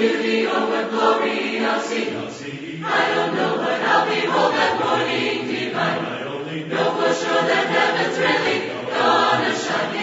what beauty or what glory I'll see. I'll see. I don't know what I'll behold that morning divine. I only know. For sure that heaven's really gonna shine.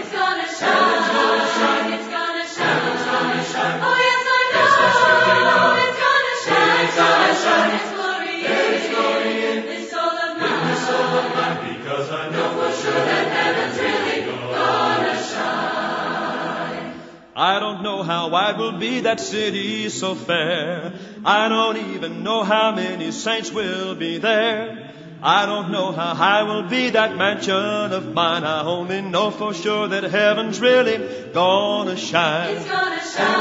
I don't know how wide will be that city so fair. I don't even know how many saints will be there. I don't know how high will be that mansion of mine. I only know for sure that heaven's really gonna shine. It's gonna shine.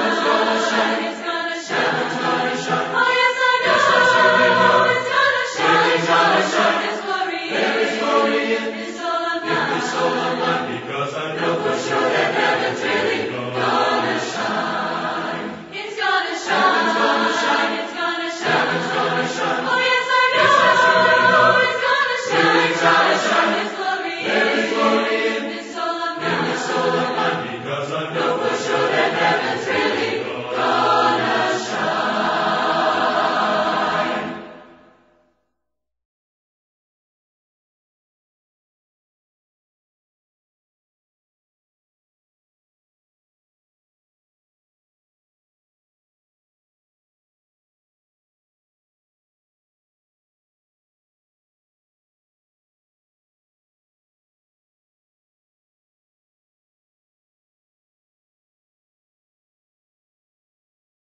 when heaven's really gone.